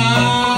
Bye.